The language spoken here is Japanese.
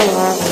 قلبي